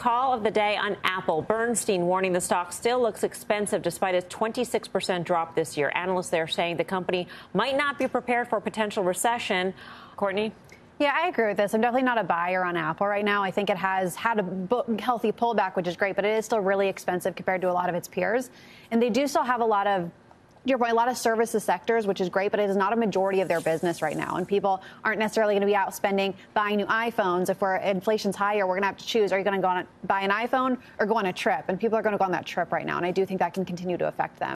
call of the day on Apple. Bernstein warning the stock still looks expensive despite a 26% drop this year. Analysts there saying the company might not be prepared for a potential recession. Courtney? Yeah, I agree with this. I'm definitely not a buyer on Apple right now. I think it has had a healthy pullback, which is great, but it is still really expensive compared to a lot of its peers. And they do still have a lot of your point, a lot of services sectors, which is great, but it is not a majority of their business right now. And people aren't necessarily going to be out spending, buying new iPhones. If we're inflation's higher, we're going to have to choose: are you going to go on buy an iPhone or go on a trip? And people are going to go on that trip right now, and I do think that can continue to affect them.